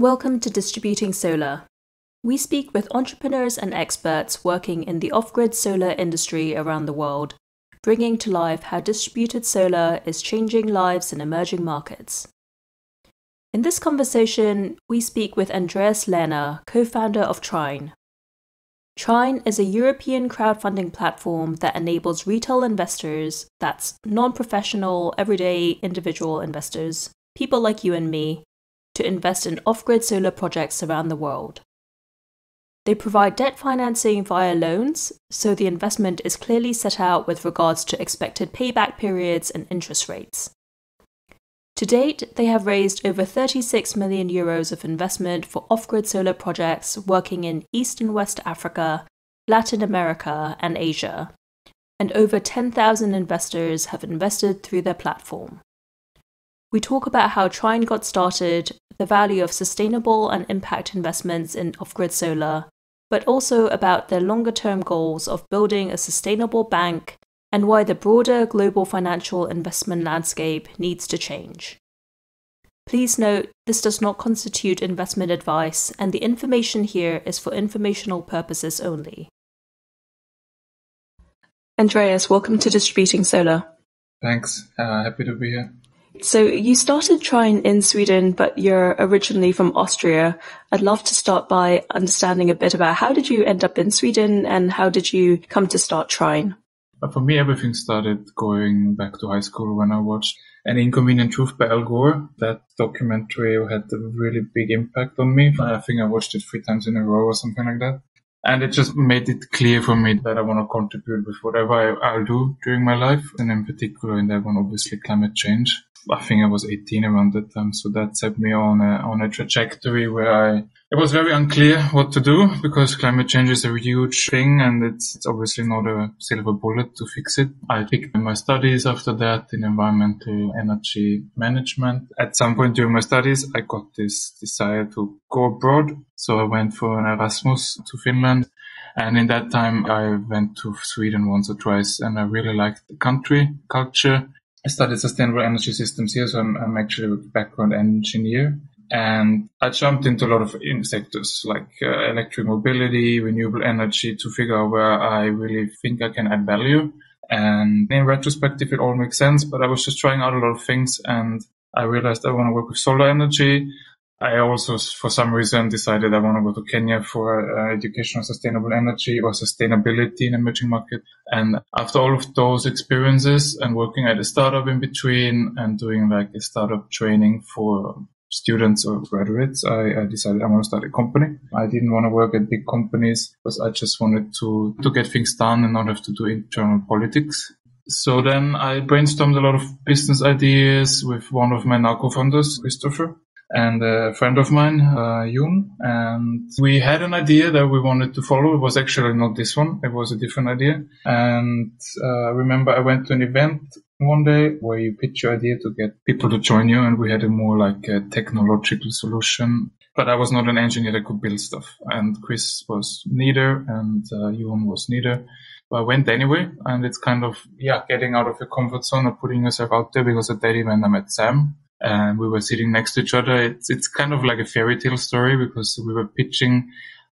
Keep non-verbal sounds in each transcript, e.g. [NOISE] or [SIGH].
Welcome to Distributing Solar. We speak with entrepreneurs and experts working in the off grid solar industry around the world, bringing to life how distributed solar is changing lives in emerging markets. In this conversation, we speak with Andreas Lehner, co founder of Trine. Trine is a European crowdfunding platform that enables retail investors, that's non professional, everyday individual investors, people like you and me, to invest in off grid solar projects around the world. They provide debt financing via loans, so the investment is clearly set out with regards to expected payback periods and interest rates. To date, they have raised over 36 million euros of investment for off grid solar projects working in East and West Africa, Latin America, and Asia. And over 10,000 investors have invested through their platform. We talk about how Trine got started, the value of sustainable and impact investments in off grid solar, but also about their longer term goals of building a sustainable bank and why the broader global financial investment landscape needs to change. Please note, this does not constitute investment advice, and the information here is for informational purposes only. Andreas, welcome to Distributing Solar. Thanks. Uh, happy to be here. So you started Trine in Sweden, but you're originally from Austria. I'd love to start by understanding a bit about how did you end up in Sweden and how did you come to start Trine? Uh, for me, everything started going back to high school when I watched An Inconvenient Truth by Al Gore. That documentary had a really big impact on me. I think I watched it three times in a row or something like that. And it just made it clear for me that I want to contribute with whatever I, will do during my life. And in particular in that one, obviously climate change. I think I was 18 around that time. So that set me on a, on a trajectory where I, it was very unclear what to do because climate change is a huge thing and it's, it's obviously not a silver bullet to fix it. I picked my studies after that in environmental energy management. At some point during my studies, I got this desire to go abroad. So I went for an Erasmus to Finland. And in that time, I went to Sweden once or twice and I really liked the country, culture, I studied sustainable energy systems here, so I'm, I'm actually a background engineer. And I jumped into a lot of sectors like uh, electric mobility, renewable energy to figure out where I really think I can add value. And in retrospective, it all makes sense, but I was just trying out a lot of things and I realized I want to work with solar energy. I also, for some reason, decided I want to go to Kenya for uh, education on sustainable energy or sustainability in emerging market. And after all of those experiences and working at a startup in between and doing like a startup training for students or graduates, I, I, decided I want to start a company. I didn't want to work at big companies because I just wanted to, to get things done and not have to do internal politics. So then I brainstormed a lot of business ideas with one of my now co-founders, Christopher and a friend of mine, uh, Jun, and we had an idea that we wanted to follow. It was actually not this one; it was a different idea. And uh, remember I went to an event one day where you pitch your idea to get people to join you, and we had a more like a technological solution. But I was not an engineer that could build stuff, and Chris was neither, and uh, Jun was neither. But I went anyway, and it's kind of yeah, getting out of your comfort zone or putting yourself out there because at that event I met Sam, and we were sitting next to each other. It's it's kind of like a fairy tale story because we were pitching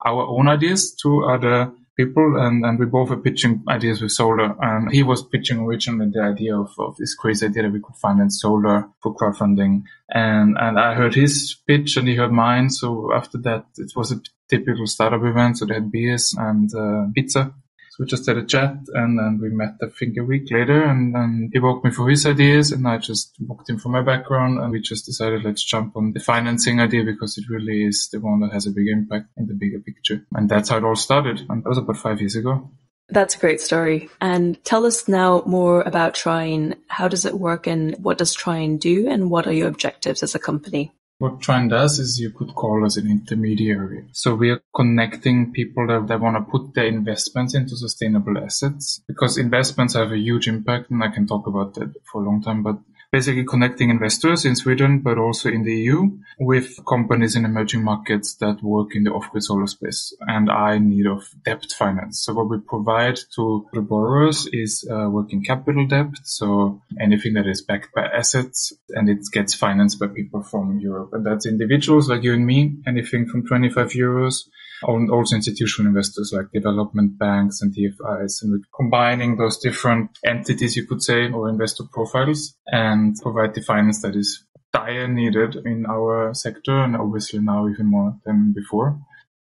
our own ideas to other people and, and we both were pitching ideas with solar. And he was pitching originally the idea of, of this crazy idea that we could finance solar for crowdfunding. And and I heard his pitch and he heard mine. So after that it was a typical startup event. So they had beers and uh, pizza we just had a chat and then we met, I think, a week later and, and he walked me through his ideas and I just walked him for my background and we just decided let's jump on the financing idea because it really is the one that has a big impact in the bigger picture. And that's how it all started. And that was about five years ago. That's a great story. And tell us now more about Trine. How does it work and what does Trine do and what are your objectives as a company? What Trine does is you could call us an intermediary. So we are connecting people that, that want to put their investments into sustainable assets because investments have a huge impact and I can talk about that for a long time, but basically connecting investors in Sweden, but also in the EU with companies in emerging markets that work in the off-grid solar space and are in need of debt finance. So what we provide to the borrowers is uh, working capital debt. So anything that is backed by assets and it gets financed by people from Europe. And that's individuals like you and me, anything from 25 euros also institutional investors like development banks and DFIs. And we're combining those different entities, you could say, or investor profiles and provide the finance that is dire needed in our sector and obviously now even more than before.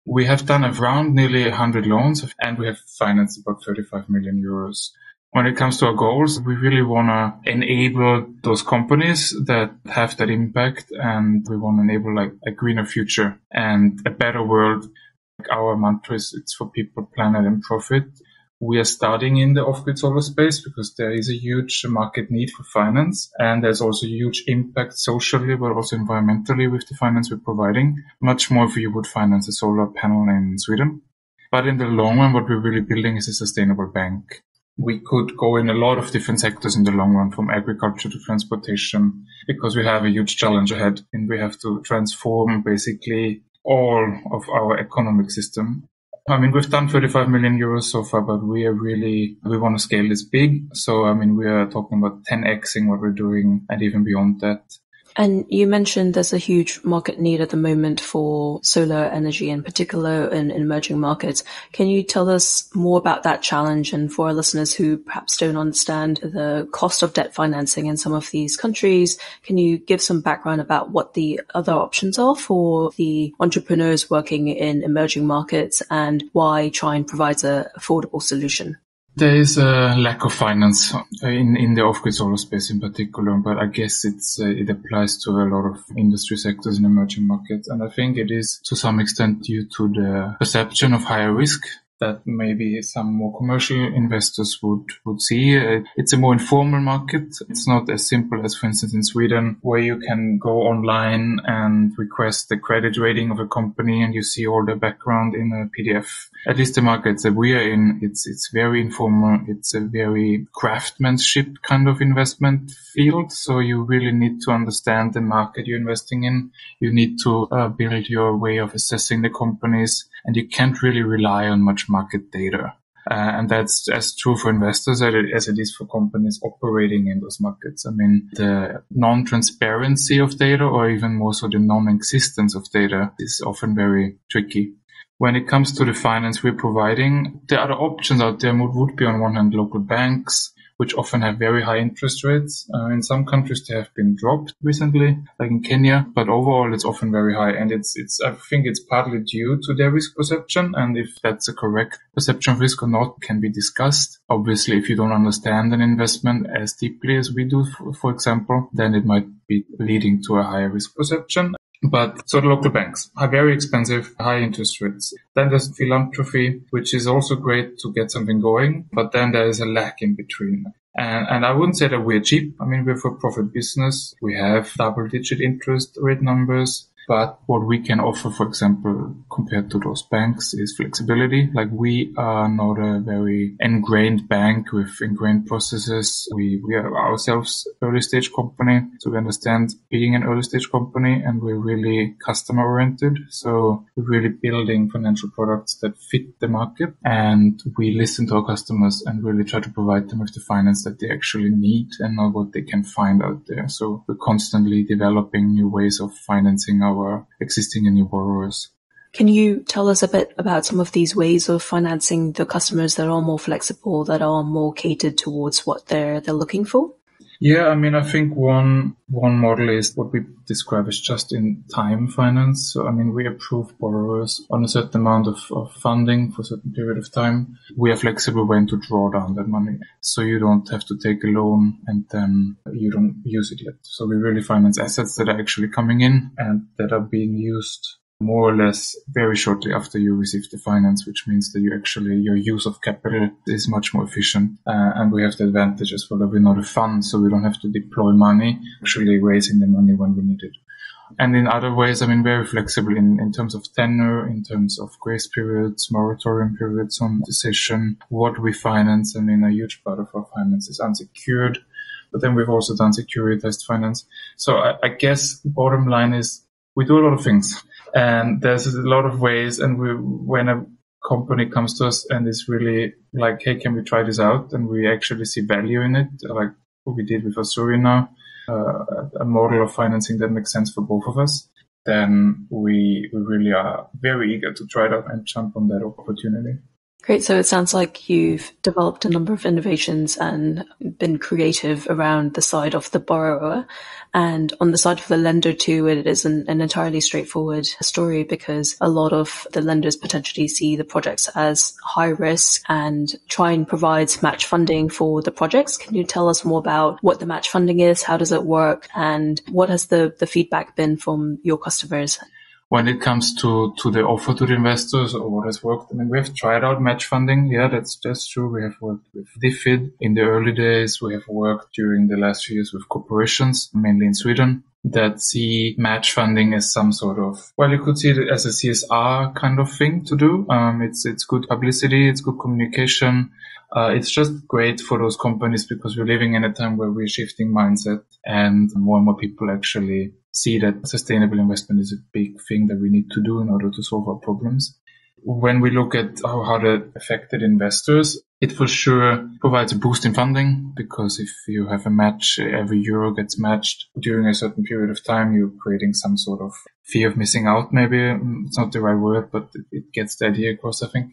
We have done around nearly 100 loans and we have financed about 35 million euros. When it comes to our goals, we really want to enable those companies that have that impact and we want to enable like a greener future and a better world our mantra is it's for people, planet, and profit. We are starting in the off-grid solar space because there is a huge market need for finance and there's also huge impact socially, but also environmentally with the finance we're providing. Much more if you would finance a solar panel in Sweden. But in the long run, what we're really building is a sustainable bank. We could go in a lot of different sectors in the long run, from agriculture to transportation, because we have a huge challenge ahead and we have to transform basically all of our economic system. I mean, we've done 35 million euros so far, but we are really, we want to scale this big. So, I mean, we are talking about 10xing what we're doing and even beyond that. And you mentioned there's a huge market need at the moment for solar energy, in particular in, in, emerging markets. Can you tell us more about that challenge? And for our listeners who perhaps don't understand the cost of debt financing in some of these countries, can you give some background about what the other options are for the entrepreneurs working in emerging markets and why Trine provides an affordable solution? There is a lack of finance in, in the off-grid solar space in particular, but I guess it's uh, it applies to a lot of industry sectors in emerging markets, and I think it is to some extent due to the perception of higher risk that maybe some more commercial investors would, would see. It's a more informal market. It's not as simple as, for instance, in Sweden, where you can go online and request the credit rating of a company and you see all the background in a PDF. At least the markets that we are in, it's, it's very informal. It's a very craftsmanship kind of investment field. So you really need to understand the market you're investing in. You need to uh, build your way of assessing the companies and you can't really rely on much market data. Uh, and that's as true for investors as it is for companies operating in those markets. I mean, the non-transparency of data or even more so the non-existence of data is often very tricky. When it comes to the finance we're providing, the other options out there would be on one hand local banks, which often have very high interest rates. Uh, in some countries, they have been dropped recently, like in Kenya, but overall, it's often very high. And it's, it's, I think it's partly due to their risk perception. And if that's a correct perception of risk or not can be discussed. Obviously, if you don't understand an investment as deeply as we do, for, for example, then it might be leading to a higher risk perception. But so the local banks are very expensive, high interest rates. Then there's philanthropy, which is also great to get something going, but then there is a lack in between. And, and I wouldn't say that we're cheap. I mean, we're for profit business. We have double digit interest rate numbers. But what we can offer, for example, compared to those banks is flexibility. Like we are not a very ingrained bank with ingrained processes. We, we are ourselves early stage company. So we understand being an early stage company and we're really customer oriented. So we're really building financial products that fit the market and we listen to our customers and really try to provide them with the finance that they actually need and not what they can find out there. So we're constantly developing new ways of financing our our existing and new borrowers. Can you tell us a bit about some of these ways of financing the customers that are more flexible, that are more catered towards what they're they're looking for? Yeah, I mean, I think one one model is what we describe as just-in-time finance. So, I mean, we approve borrowers on a certain amount of, of funding for a certain period of time. We are flexible when to draw down that money, so you don't have to take a loan and then you don't use it yet. So, we really finance assets that are actually coming in and that are being used more or less very shortly after you receive the finance, which means that you actually, your use of capital is much more efficient. Uh, and we have the advantage as well that we're not a fund, so we don't have to deploy money, actually raising the money when we need it. And in other ways, I mean, very flexible in, in terms of tenure, in terms of grace periods, moratorium periods on decision, what we finance. I mean, a huge part of our finance is unsecured But then we've also done securitized finance. So I, I guess bottom line is we do a lot of things and there's a lot of ways. And we, when a company comes to us and is really like, Hey, can we try this out? And we actually see value in it, like what we did with Azuria now, uh, a model of financing that makes sense for both of us then we, we really are very eager to try that and jump on that opportunity. Great. So it sounds like you've developed a number of innovations and been creative around the side of the borrower. And on the side of the lender too, it is an, an entirely straightforward story because a lot of the lenders potentially see the projects as high risk and try and provide match funding for the projects. Can you tell us more about what the match funding is? How does it work? And what has the, the feedback been from your customers? When it comes to, to the offer to the investors or what has worked. I mean, we have tried out match funding. Yeah, that's, that's true. We have worked with DFID in the early days. We have worked during the last few years with corporations, mainly in Sweden that see match funding as some sort of, well, you could see it as a CSR kind of thing to do. Um, it's, it's good publicity. It's good communication. Uh, it's just great for those companies because we're living in a time where we're shifting mindset and more and more people actually see that sustainable investment is a big thing that we need to do in order to solve our problems. When we look at how, how that affected investors, it for sure provides a boost in funding because if you have a match, every euro gets matched during a certain period of time, you're creating some sort of fear of missing out. Maybe mm, it's not the right word, but it gets the idea across, I think.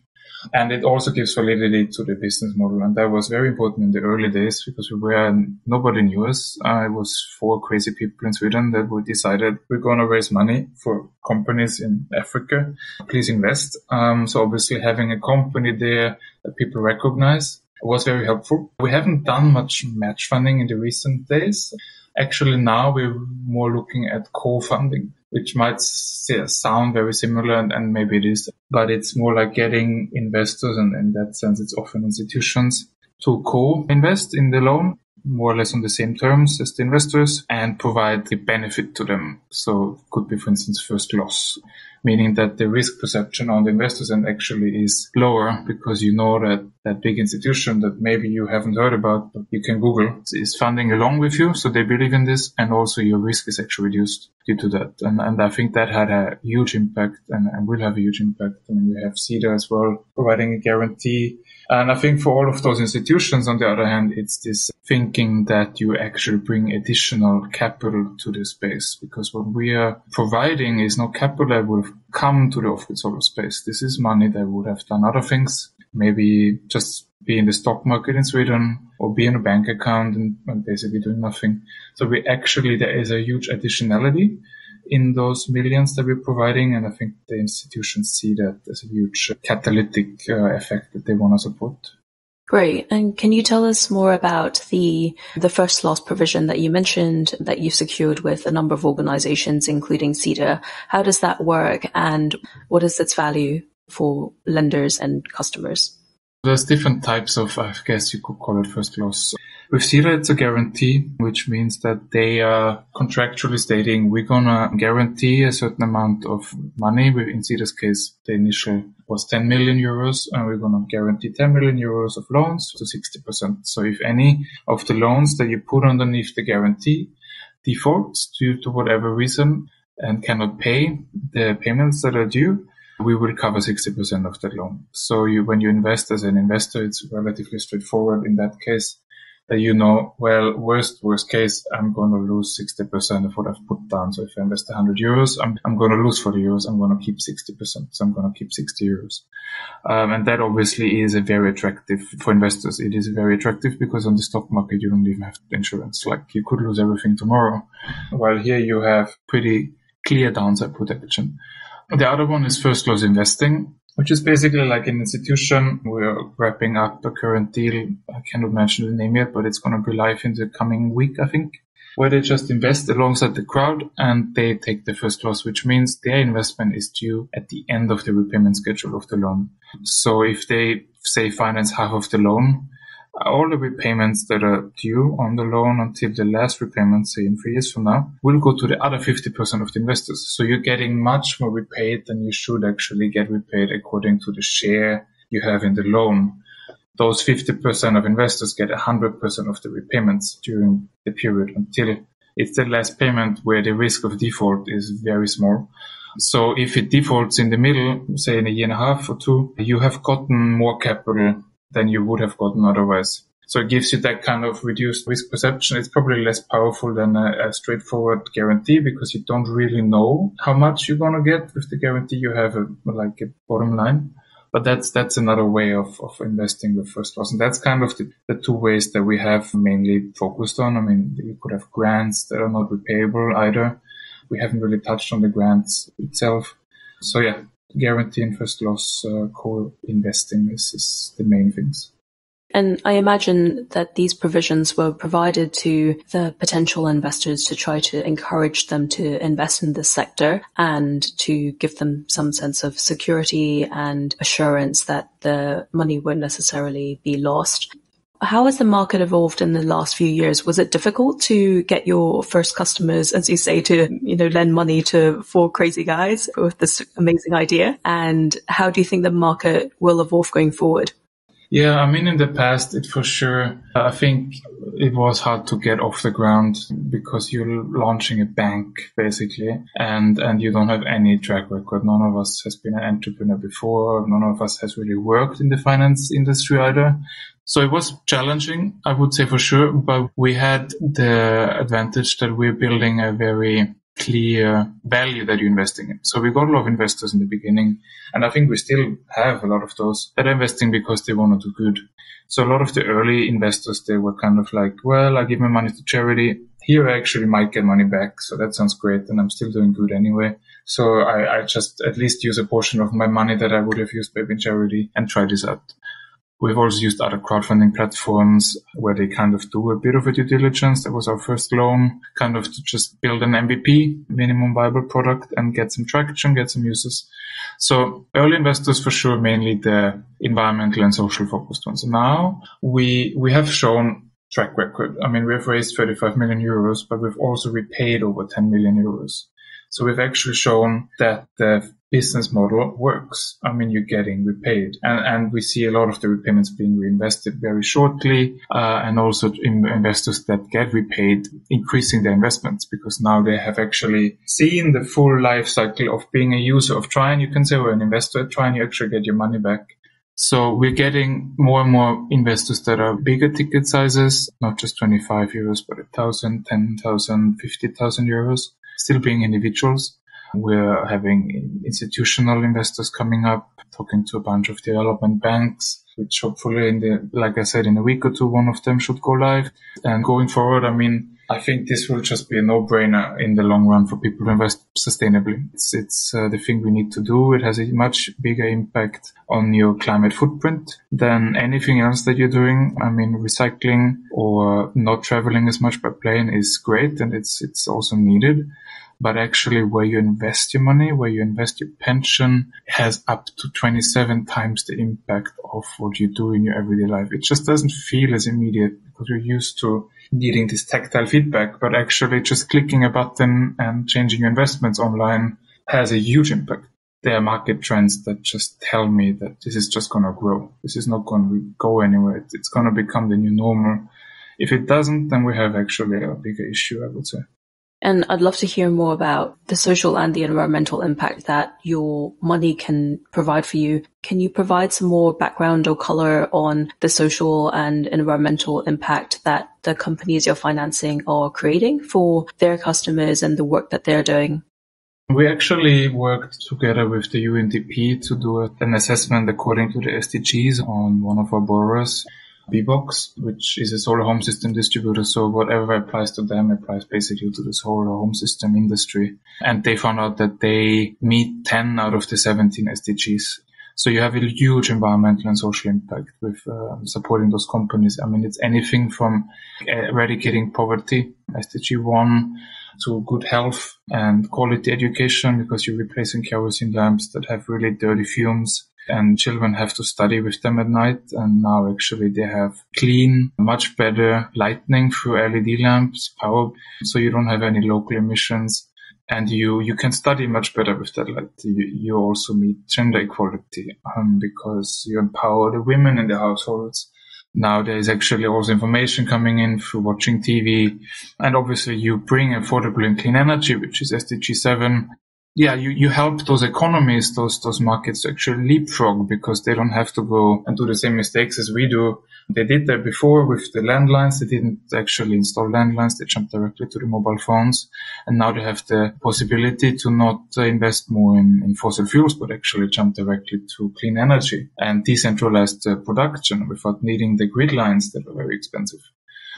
And it also gives validity to the business model. And that was very important in the early days because we were, nobody knew us. Uh, it was four crazy people in Sweden that we decided we're going to raise money for companies in Africa. Please invest. Um, so obviously having a company there that people recognize was very helpful. We haven't done much match funding in the recent days. Actually, now we're more looking at co-funding which might sound very similar and, and, maybe it is, but it's more like getting investors and in that sense, it's often institutions to co-invest in the loan more or less on the same terms as the investors and provide the benefit to them. So it could be, for instance, first loss meaning that the risk perception on the investors end actually is lower because you know that that big institution that maybe you haven't heard about, but you can Google is funding along with you. So they believe in this and also your risk is actually reduced due to that. And, and I think that had a huge impact and, and will have a huge impact. I mean, we have Sida as well providing a guarantee and I think for all of those institutions, on the other hand, it's this thinking that you actually bring additional capital to the space because what we are providing is no capital that would have come to the off-grid solar space. This is money that would have done other things, maybe just be in the stock market in Sweden or be in a bank account and, and basically doing nothing. So we actually, there is a huge additionality in those millions that we're providing. And I think the institutions see that as a huge catalytic uh, effect that they want to support. Great. And can you tell us more about the the first loss provision that you mentioned that you secured with a number of organizations, including Sida? How does that work and what is its value for lenders and customers? There's different types of, I guess you could call it first loss. With Sida, it's a guarantee, which means that they are contractually stating we're gonna guarantee a certain amount of money. In Sida's case, the initial was 10 million euros, and we're gonna guarantee 10 million euros of loans to 60%. So if any of the loans that you put underneath the guarantee defaults due to whatever reason and cannot pay the payments that are due, we will cover 60% of that loan. So you, when you invest as an investor, it's relatively straightforward in that case that you know, well, worst, worst case, I'm going to lose 60% of what I've put down. So if I invest 100 euros, I'm, I'm going to lose 40 euros. I'm going to keep 60%. So I'm going to keep 60 euros. Um, and that obviously is a very attractive for investors. It is very attractive because on the stock market, you don't even have insurance. Like you could lose everything tomorrow. While here you have pretty clear downside protection. The other one is first loss investing which is basically like an institution. We're wrapping up a current deal. I cannot mention the name yet, but it's going to be live in the coming week, I think, where they just invest alongside the crowd and they take the first loss, which means their investment is due at the end of the repayment schedule of the loan. So if they say finance half of the loan, all the repayments that are due on the loan until the last repayment, say in three years from now, will go to the other 50% of the investors. So you're getting much more repaid than you should actually get repaid according to the share you have in the loan. those 50% of investors get 100% of the repayments during the period until it's the last payment where the risk of default is very small. So if it defaults in the middle, say in a year and a half or two, you have gotten more capital than you would have gotten otherwise. So it gives you that kind of reduced risk perception. It's probably less powerful than a, a straightforward guarantee because you don't really know how much you're going to get with the guarantee. You have a, like a bottom line. But that's that's another way of, of investing with first loss. And that's kind of the, the two ways that we have mainly focused on. I mean, you could have grants that are not repayable either. We haven't really touched on the grants itself. So yeah, guarantee and first loss uh, co-investing is, is the main things. And I imagine that these provisions were provided to the potential investors to try to encourage them to invest in this sector and to give them some sense of security and assurance that the money won't necessarily be lost. How has the market evolved in the last few years? Was it difficult to get your first customers, as you say, to, you know, lend money to four crazy guys with this amazing idea? And how do you think the market will evolve going forward? Yeah, I mean, in the past, it for sure, I think it was hard to get off the ground because you're launching a bank basically and, and you don't have any track record. None of us has been an entrepreneur before. None of us has really worked in the finance industry either. So it was challenging, I would say for sure, but we had the advantage that we're building a very clear value that you're investing in. So we got a lot of investors in the beginning, and I think we still have a lot of those that are investing because they want to do good. So a lot of the early investors, they were kind of like, well, I give my money to charity. Here I actually might get money back. So that sounds great. And I'm still doing good anyway. So I, I just at least use a portion of my money that I would have used maybe in charity and try this out. We've also used other crowdfunding platforms where they kind of do a bit of a due diligence. That was our first loan, kind of to just build an MVP, minimum viable product, and get some traction, get some users. So early investors for sure, mainly the environmental and social focused ones. Now we we have shown track record. I mean, we've raised 35 million euros, but we've also repaid over 10 million euros. So we've actually shown that the business model works. I mean, you're getting repaid and, and we see a lot of the repayments being reinvested very shortly. Uh, and also investors that get repaid increasing their investments because now they have actually seen the full life cycle of being a user of Trine. You can say, or an investor at you actually get your money back. So we're getting more and more investors that are bigger ticket sizes, not just 25 euros, but 1,000, 10,000, 50,000 euros still being individuals. We're having institutional investors coming up, talking to a bunch of development banks, which hopefully in the, like I said, in a week or two, one of them should go live. And going forward, I mean, I think this will just be a no-brainer in the long run for people to invest sustainably. It's, it's uh, the thing we need to do. It has a much bigger impact on your climate footprint than anything else that you're doing. I mean, recycling or not traveling as much by plane is great and it's, it's also needed but actually where you invest your money, where you invest your pension has up to 27 times the impact of what you do in your everyday life. It just doesn't feel as immediate because you're used to needing this tactile feedback, but actually just clicking a button and changing your investments online has a huge impact. There are market trends that just tell me that this is just going to grow. This is not going to go anywhere. It's going to become the new normal. If it doesn't, then we have actually a bigger issue, I would say. And I'd love to hear more about the social and the environmental impact that your money can provide for you. Can you provide some more background or color on the social and environmental impact that the companies you're financing are creating for their customers and the work that they're doing? We actually worked together with the UNDP to do an assessment according to the SDGs on one of our borrowers. BBOXX, which is a solar home system distributor. So whatever applies to them applies basically to the solar home system industry. And they found out that they meet 10 out of the 17 SDGs. So you have a huge environmental and social impact with uh, supporting those companies. I mean, it's anything from eradicating poverty, SDG 1, to good health and quality education because you're replacing kerosene lamps that have really dirty fumes and children have to study with them at night. And now actually they have clean, much better lighting through LED lamps, power, so you don't have any local emissions. and you you can study much better with that. light. you, you also meet gender equality um, because you empower the women in the households. Now there is actually also information coming in through watching TV, and obviously you bring affordable and clean energy, which is SDG seven, yeah, you, you help those economies, those, those markets actually leapfrog because they don't have to go and do the same mistakes as we do. They did that before with the landlines. They didn't actually install landlines. They jumped directly to the mobile phones. And now they have the possibility to not invest more in, in fossil fuels, but actually jump directly to clean energy and decentralized production without needing the grid lines that are very expensive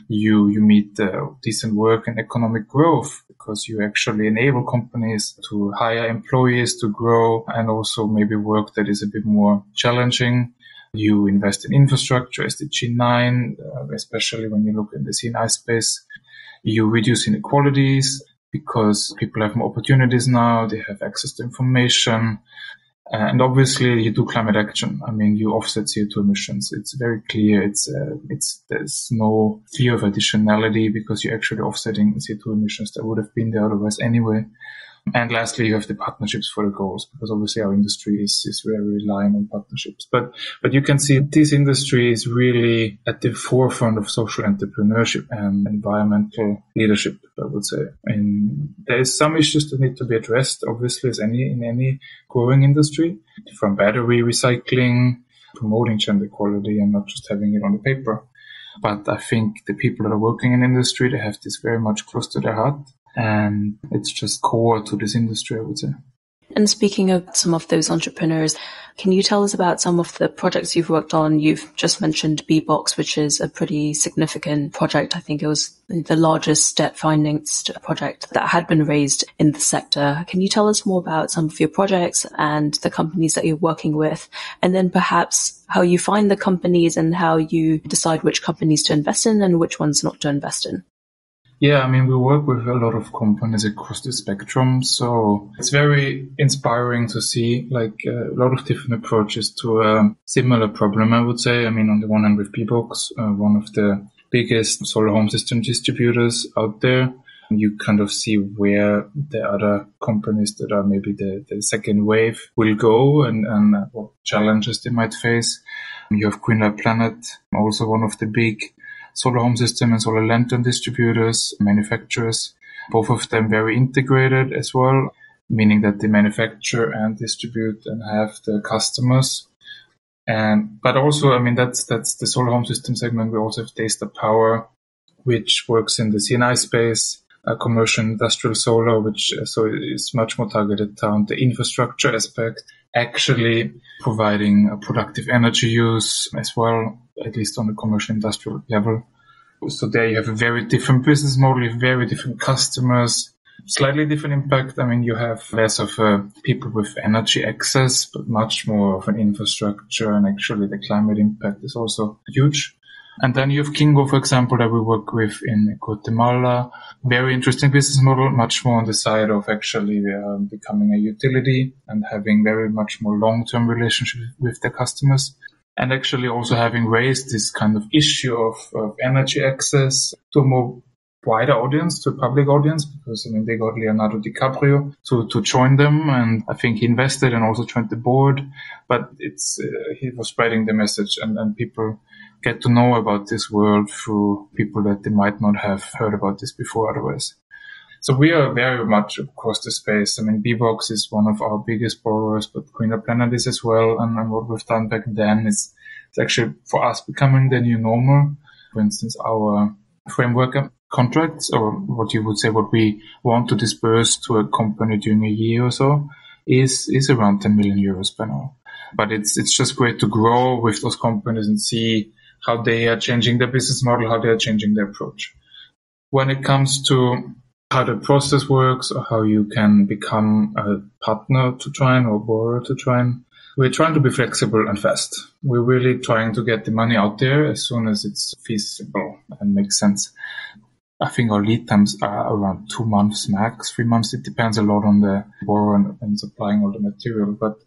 you you meet uh, decent work and economic growth because you actually enable companies to hire employees to grow and also maybe work that is a bit more challenging. You invest in infrastructure, SDG 9, uh, especially when you look in the C&I space. You reduce inequalities because people have more opportunities now. They have access to information. Uh, and obviously you do climate action. I mean, you offset CO2 emissions. It's very clear. It's, uh, it's, there's no fear of additionality because you're actually offsetting CO2 emissions that would have been there otherwise anyway. And lastly, you have the partnerships for the goals because obviously our industry is, is very reliant on partnerships. But, but you can see this industry is really at the forefront of social entrepreneurship and environmental leadership, I would say. And there is some issues that need to be addressed, obviously, as any, in any growing industry from battery recycling, promoting gender equality and not just having it on the paper. But I think the people that are working in industry, they have this very much close to their heart and it's just core to this industry, I would say. And speaking of some of those entrepreneurs, can you tell us about some of the projects you've worked on? You've just mentioned BBOXX, which is a pretty significant project. I think it was the largest debt financed project that had been raised in the sector. Can you tell us more about some of your projects and the companies that you're working with? And then perhaps how you find the companies and how you decide which companies to invest in and which ones not to invest in? Yeah, I mean, we work with a lot of companies across the spectrum. So it's very inspiring to see like a lot of different approaches to a similar problem, I would say. I mean, on the one hand with BBOXX, uh, one of the biggest solar home system distributors out there. You kind of see where the other companies that are maybe the, the second wave will go and, and what challenges they might face. You have Greenlight Planet, also one of the big solar home system and solar lantern distributors, manufacturers, both of them very integrated as well, meaning that they manufacture and distribute and have the customers. And, but also, I mean, that's, that's the solar home system segment. We also have Daystar Power, which works in the C&I space, commercial industrial solar, which so is much more targeted on the infrastructure aspect, actually providing a productive energy use as well at least on the commercial industrial level. So there you have a very different business model, very different customers, slightly different impact. I mean, you have less of uh, people with energy access, but much more of an infrastructure and actually the climate impact is also huge. And then you have Kingo, for example, that we work with in Guatemala. Very interesting business model, much more on the side of actually uh, becoming a utility and having very much more long-term relationship with their customers and actually also having raised this kind of issue of, of energy access to a more wider audience, to a public audience, because I mean they got Leonardo DiCaprio to to join them, and I think he invested and also joined the board. But it's uh, he was spreading the message, and and people get to know about this world through people that they might not have heard about this before otherwise. So we are very much across the space. I mean, BBOXX is one of our biggest borrowers, but Greenlight Planet is as well. And, and what we've done back then is it's actually for us becoming the new normal. For instance, our framework contracts or what you would say what we want to disperse to a company during a year or so is, is around 10 million euros per now. But it's, it's just great to grow with those companies and see how they are changing their business model, how they are changing their approach. When it comes to how the process works or how you can become a partner to Trine or borrower to Trine. We're trying to be flexible and fast. We're really trying to get the money out there as soon as it's feasible and makes sense. I think our lead times are around two months max, three months. It depends a lot on the borrower and, and supplying all the material. But,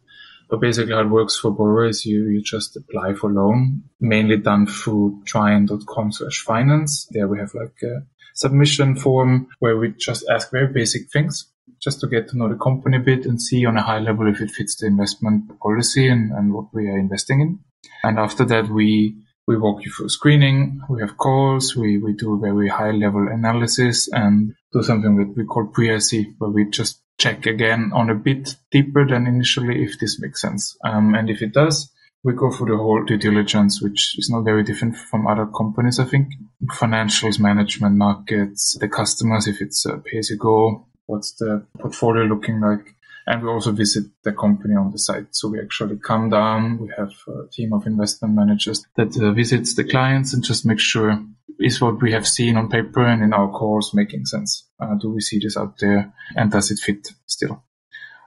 but basically how it works for borrowers, you, you just apply for loan, mainly done through trine.com slash finance. There we have like a submission form where we just ask very basic things. just to get to know the company a bit and see on a high level if it fits the investment policy and, and what we are investing in. And after that, we we walk you through screening, we have calls, we, we do very high level analysis and do something that we call pre-IC, where we just check again on a bit deeper than initially if this makes sense. Um, and if it does, we go through the whole due diligence, which is not very different from other companies, I think. Financials, management, markets, the customers, if it's uh, pay as you go, what's the portfolio looking like? And we also visit the company on the site. So we actually come down. We have a team of investment managers that uh, visits the clients and just make sure is what we have seen on paper and in our calls making sense? Uh, do we see this out there and does it fit still?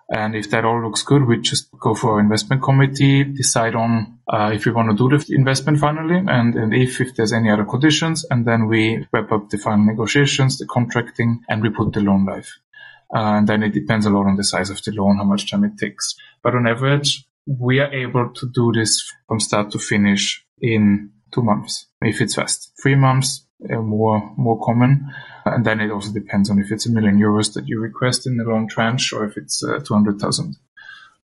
And if that all looks good, we just go for our investment committee, decide on uh, if we want to do the investment finally, and, and if, if there's any other conditions, and then we wrap up the final negotiations, the contracting, and we put the loan live. Uh, and then it depends a lot on the size of the loan, how much time it takes. But on average, we are able to do this from start to finish in two months, if it's fast. Three months, uh, more more common. And then it also depends on if it's a million euros that you request in the loan tranche or if it's uh, 200,000.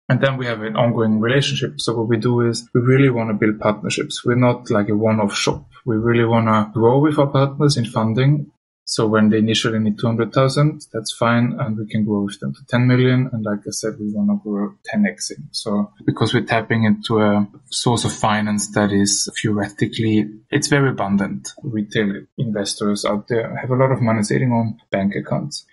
And then we have an ongoing relationship. So what we do is we really want to build partnerships. We're not like a one-off shop. We really want to grow with our partners in funding so when they initially need 200,000, that's fine. And we can grow with them to 10 million. And like I said, we want to grow 10x. So because we're tapping into a source of finance that is theoretically, it's very abundant. Retail investors out there have a lot of money sitting on bank accounts.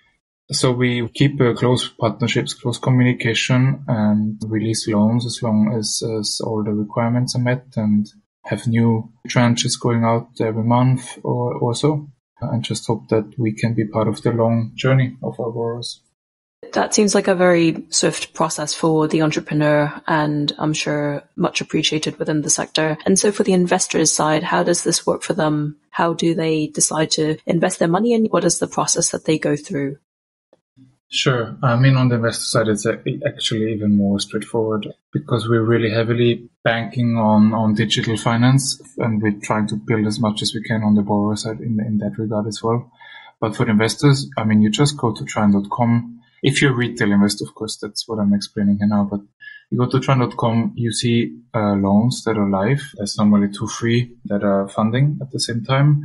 So we keep uh, close partnerships, close communication and release loans as long as, as all the requirements are met and have new tranches going out every month or, or so and just hope that we can be part of the long journey of our borrowers. That seems like a very swift process for the entrepreneur and I'm sure much appreciated within the sector. And so for the investors side, how does this work for them? How do they decide to invest their money and what is the process that they go through? Sure. I mean, on the investor side, it's actually even more straightforward because we're really heavily banking on, on digital finance and we're trying to build as much as we can on the borrower side in, in that regard as well. But for investors, I mean, you just go to trine.com. If you're a retail investor, of course, that's what I'm explaining here now, but you go to trine.com, you see uh, loans that are live. There's normally two, three that are funding at the same time.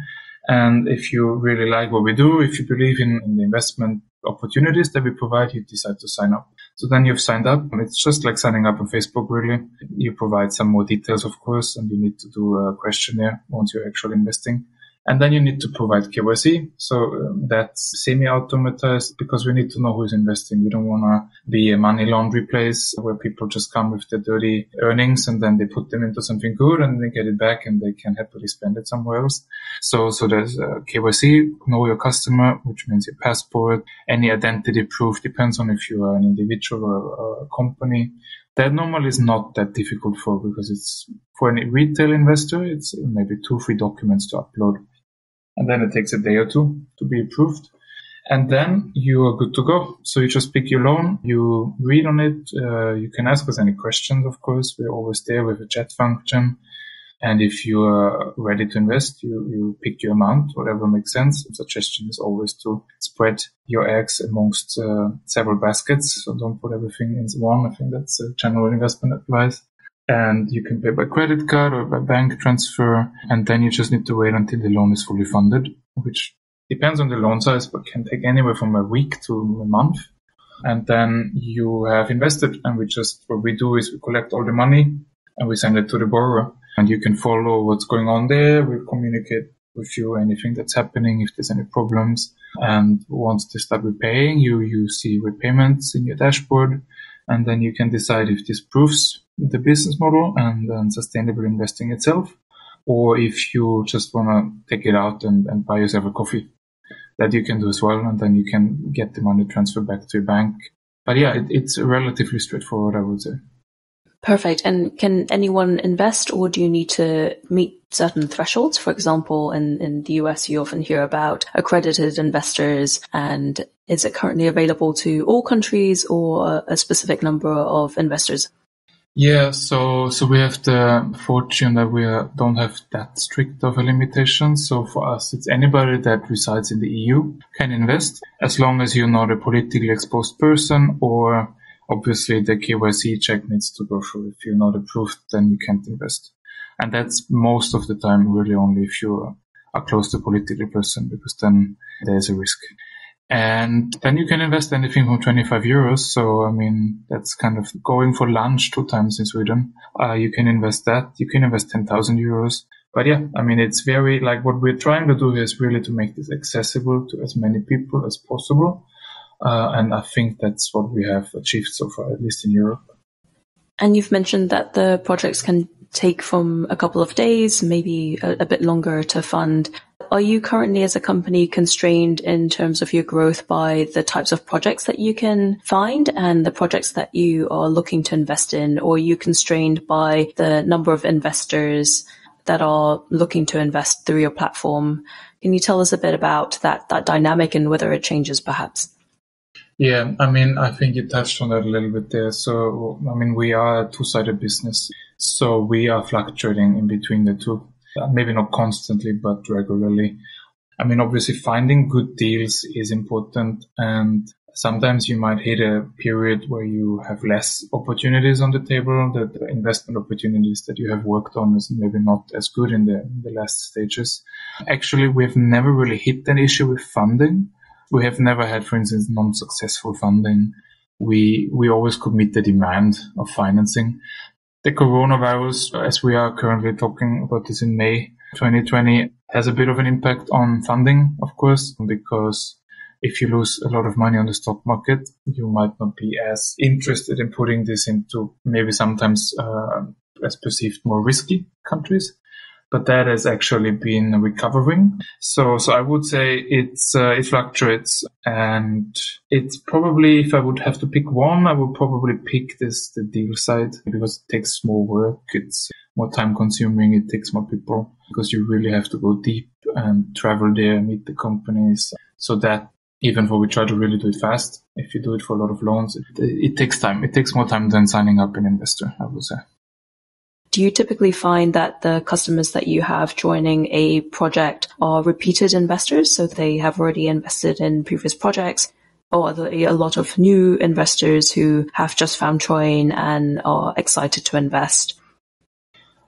And if you really like what we do, if you believe in, in the investment opportunities that we provide, you decide to sign up. So then you've signed up it's just like signing up on Facebook, really. You provide some more details, of course, and you need to do a questionnaire once you're actually investing. And then you need to provide KYC. So um, that's semi-automatized because we need to know who's investing. We don't want to be a money laundry place where people just come with their dirty earnings and then they put them into something good and they get it back and they can happily spend it somewhere else. So, so there's uh, KYC, know your customer, which means your passport, any identity proof depends on if you are an individual or, a company that normally is not that difficult for because it's for any retail investor, it's maybe two, three documents to upload and then it takes a day or two to be approved. And then you are good to go. So you just pick your loan, you read on it, uh, you can ask us any questions, of course. We're always there with a chat function. And if you are ready to invest, you, you pick your amount, whatever makes sense. The suggestion is always to spread your eggs amongst uh, several baskets. So don't put everything in one. I think that's a general investment advice and you can pay by credit card or by bank transfer. And then you just need to wait until the loan is fully funded, which depends on the loan size, but can take anywhere from a week to a month. And then you have invested and we just, what we do is we collect all the money and we send it to the borrower and you can follow what's going on there. We communicate with you anything that's happening, if there's any problems. And once they start repaying, you, you see repayments in your dashboard and then you can decide if this proves the business model and, and sustainable investing itself, or if you just want to take it out and, and buy yourself a coffee. That you can do as well, and then you can get the money transferred back to your bank. But yeah, it, it's relatively straightforward, I would say. Perfect. And can anyone invest or do you need to meet certain thresholds? For example, in, in the US, you often hear about accredited investors and is it currently available to all countries or a specific number of investors? Yeah, so so we have the fortune that we don't have that strict of a limitation. So for us, it's anybody that resides in the EU can invest as long as you're not a politically exposed person or obviously the KYC check needs to go through. If you're not approved, then you can't invest. And that's most of the time really only if you are close to political person because then there's a risk. And then you can invest anything from 25 euros. So, I mean, that's kind of going for lunch two times in Sweden. Uh, you can invest that. You can invest 10,000 euros. But yeah, I mean, it's very like what we're trying to do is really to make this accessible to as many people as possible. Uh, and I think that's what we have achieved so far, at least in Europe. And you've mentioned that the projects can take from a couple of days, maybe a, a bit longer to fund. Are you currently as a company constrained in terms of your growth by the types of projects that you can find and the projects that you are looking to invest in? Or are you constrained by the number of investors that are looking to invest through your platform? Can you tell us a bit about that, that dynamic and whether it changes perhaps? Yeah, I mean, I think you touched on that a little bit there. So, I mean, we are a two-sided business. So we are fluctuating in between the two. Maybe not constantly, but regularly. I mean, obviously finding good deals is important and sometimes you might hit a period where you have less opportunities on the table, that the investment opportunities that you have worked on is maybe not as good in the, in the last stages. Actually, we've never really hit an issue with funding. We have never had, for instance, non-successful funding. We, we always could meet the demand of financing the coronavirus, as we are currently talking about this in May 2020, has a bit of an impact on funding, of course, because if you lose a lot of money on the stock market, you might not be as interested in putting this into maybe sometimes uh, as perceived more risky countries but that has actually been recovering. So, so I would say it's uh, it fluctuates, and it's probably if I would have to pick one, I would probably pick this the deal side because it takes more work, it's more time consuming, it takes more people because you really have to go deep and travel there, meet the companies. So that even though we try to really do it fast, if you do it for a lot of loans, it, it takes time. It takes more time than signing up an investor, I would say. Do you typically find that the customers that you have joining a project are repeated investors? So they have already invested in previous projects or are there a lot of new investors who have just found Join and are excited to invest?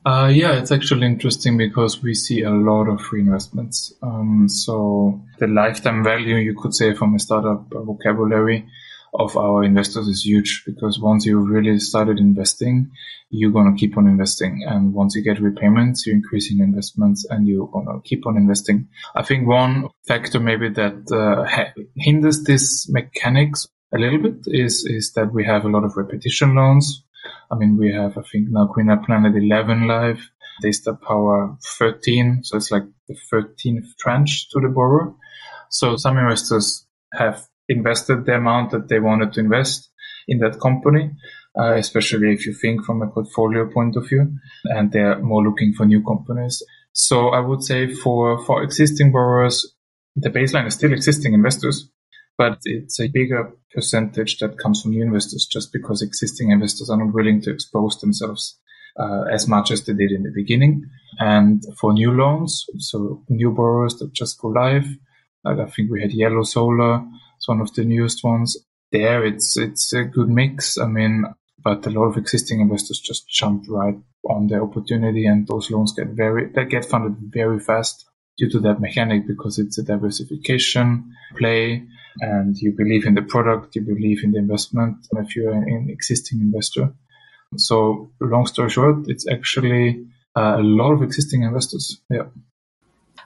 Uh, yeah, it's actually interesting because we see a lot of reinvestments. Um, so the lifetime value, you could say, from a startup vocabulary of our investors is huge because once you really started investing, you're going to keep on investing. And once you get repayments, you're increasing investments and you're going to keep on investing. I think one factor maybe that uh, hinders this mechanics a little bit is, is that we have a lot of repetition loans. I mean, we have, I think now Green Planet 11 live, Daystar Power 13. So it's like the 13th tranche to the borrower. So some investors have invested the amount that they wanted to invest in that company, uh, especially if you think from a portfolio point of view, and they're more looking for new companies. So I would say for, for existing borrowers, the baseline is still existing investors, but it's a bigger percentage that comes from new investors just because existing investors are not willing to expose themselves uh, as much as they did in the beginning. And for new loans, so new borrowers that just go live, like I think we had Yellow Solar, it's one of the newest ones. There, it's it's a good mix. I mean, but a lot of existing investors just jump right on the opportunity, and those loans get very they get funded very fast due to that mechanic because it's a diversification play, and you believe in the product, you believe in the investment. If you're an existing investor, so long story short, it's actually uh, a lot of existing investors. Yeah.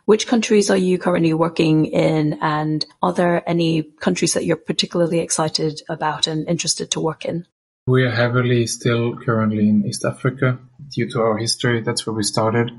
Which countries are you currently working in, and are there any countries that you're particularly excited about and interested to work in? We are heavily still currently in East Africa due to our history. That's where we started.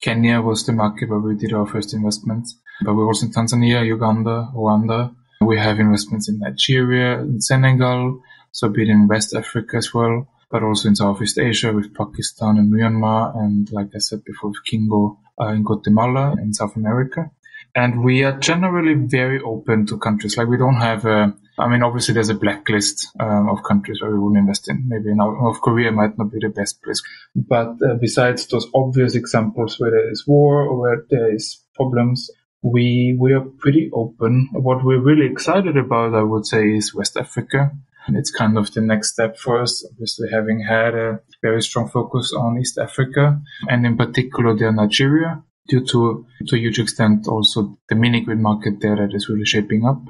Kenya was the market where we did our first investments, but we're also in Tanzania, Uganda, Rwanda. We have investments in Nigeria, in Senegal, so a bit in West Africa as well, but also in Southeast Asia with Pakistan and Myanmar, and like I said before, with Kingo uh, in Guatemala in South America. And we are generally very open to countries. Like we don't have a I mean, obviously there's a blacklist um, of countries where we wouldn't invest in. Maybe North Korea might not be the best place. But uh, besides those obvious examples where there is war or where there is problems, we we are pretty open. What we're really excited about, I would say, is West Africa. It's kind of the next step for us, obviously having had a very strong focus on East Africa and in particular there Nigeria due to, to a huge extent also the mini grid market there that is really shaping up,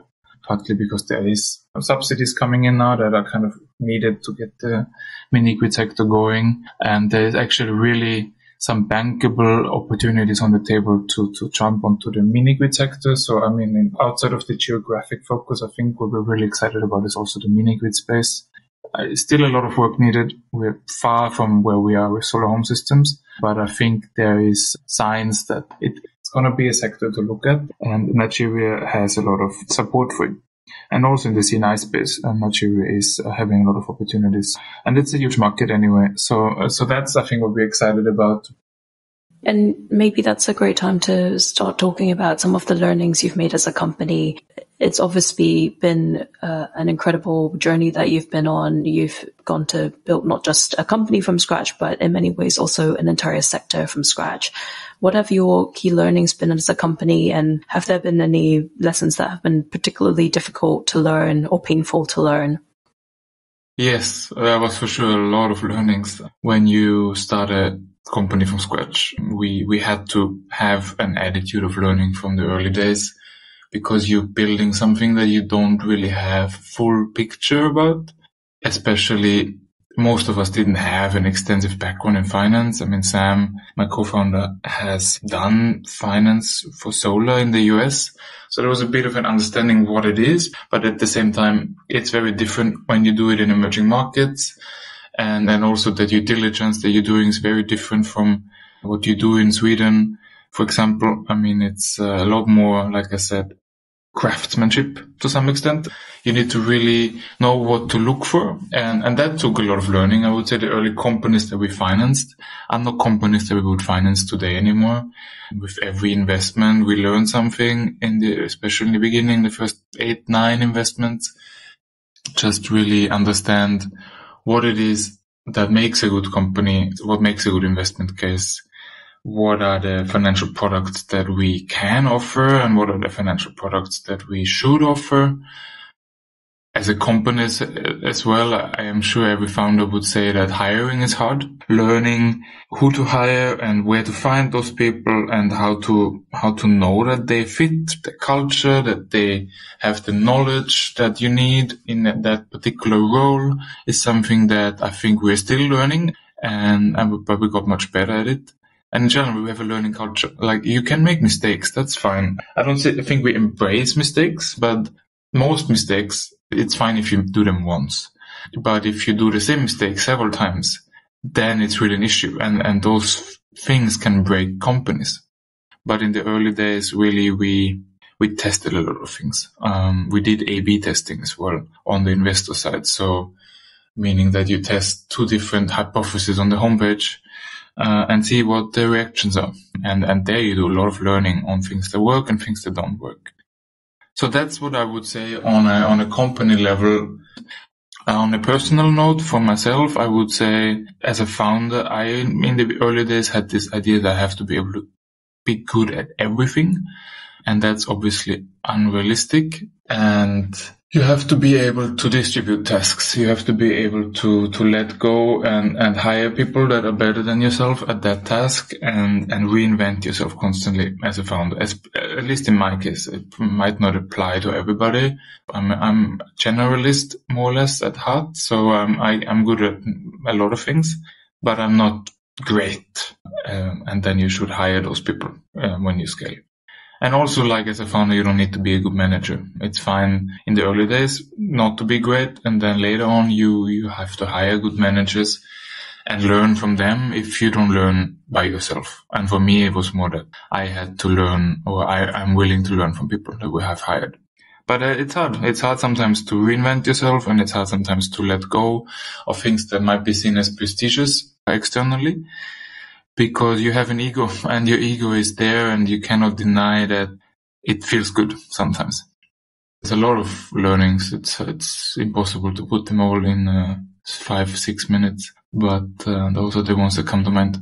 partly because there is subsidies coming in now that are kind of needed to get the mini grid sector going. And there is actually really some bankable opportunities on the table to, to jump onto the mini grid sector. So, I mean, outside of the geographic focus, I think what we're really excited about is also the mini grid space. Uh, still a lot of work needed. We're far from where we are with solar home systems, but I think there is signs that it, it's going to be a sector to look at and Nigeria has a lot of support for it. And also in the C&I space, uh, is uh, having a lot of opportunities and it's a huge market anyway. So, uh, so that's, I think, what we're excited about. And maybe that's a great time to start talking about some of the learnings you've made as a company it's obviously been uh, an incredible journey that you've been on. You've gone to build not just a company from scratch, but in many ways also an entire sector from scratch. What have your key learnings been as a company and have there been any lessons that have been particularly difficult to learn or painful to learn? Yes, there was for sure a lot of learnings when you start a company from scratch. We, we had to have an attitude of learning from the early days because you're building something that you don't really have full picture about. Especially most of us didn't have an extensive background in finance. I mean, Sam, my co-founder, has done finance for solar in the US. So there was a bit of an understanding what it is, but at the same time, it's very different when you do it in emerging markets. And then also the due diligence that you're doing is very different from what you do in Sweden for example, I mean, it's a lot more, like I said, craftsmanship to some extent. You need to really know what to look for. And, and that took a lot of learning. I would say the early companies that we financed are not companies that we would finance today anymore. With every investment, we learn something in the, especially in the beginning, the first eight, nine investments, just really understand what it is that makes a good company, what makes a good investment case what are the financial products that we can offer and what are the financial products that we should offer. As a company as well, I am sure every founder would say that hiring is hard. Learning who to hire and where to find those people and how to, how to know that they fit the culture, that they have the knowledge that you need in that particular role is something that I think we're still learning and, and we got much better at it. And in general, we have a learning culture. Like you can make mistakes. That's fine. I don't think we embrace mistakes, but most mistakes, it's fine if you do them once. But if you do the same mistake several times, then it's really an issue. And, and those things can break companies. But in the early days, really, we, we tested a lot of things. Um, we did A-B testing as well on the investor side. So meaning that you test two different hypotheses on the homepage and see what the reactions are. And, and there you do a lot of learning on things that work and things that don't work. So that's what I would say on a, on a company level. Uh, on a personal note for myself, I would say as a founder, I, in the early days had this idea that I have to be able to be good at everything. And that's obviously unrealistic. And you have to be able to distribute tasks. You have to be able to, to let go and, and hire people that are better than yourself at that task and, and reinvent yourself constantly as a founder. As, at least in my case, it might not apply to everybody. I'm, I'm a generalist more or less at heart. So um, I, I'm good at a lot of things, but I'm not great. Um, and then you should hire those people uh, when you scale. And also, like as a founder, you don't need to be a good manager. It's fine in the early days not to be great. And then later on, you, you have to hire good managers and learn from them if you don't learn by yourself. And for me, it was more that I had to learn or I, I'm willing to learn from people that we have hired. But uh, it's hard. It's hard sometimes to reinvent yourself and it's hard sometimes to let go of things that might be seen as prestigious externally because you have an ego [LAUGHS] and your ego is there and you cannot deny that it feels good sometimes. There's a lot of learnings. It's it's impossible to put them all in uh, five six minutes, but uh, those are the ones that come to mind